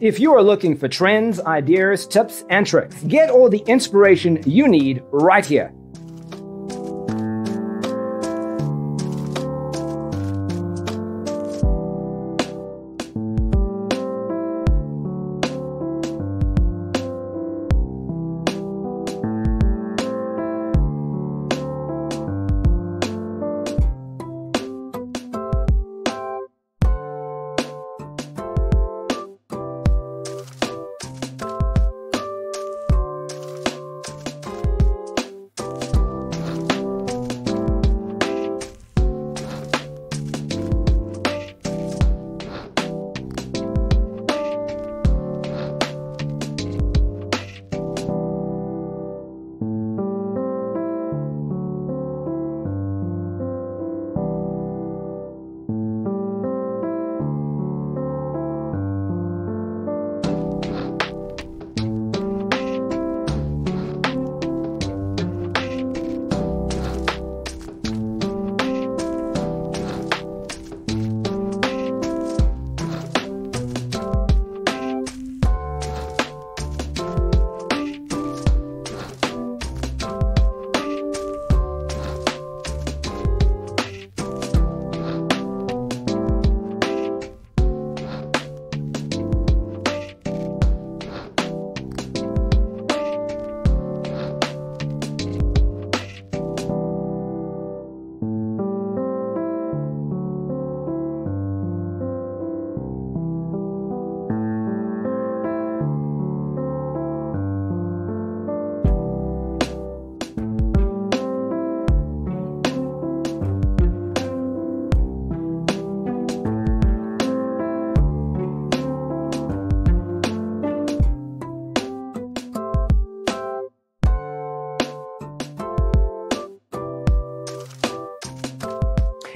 If you are looking for trends, ideas, tips, and tricks, get all the inspiration you need right here.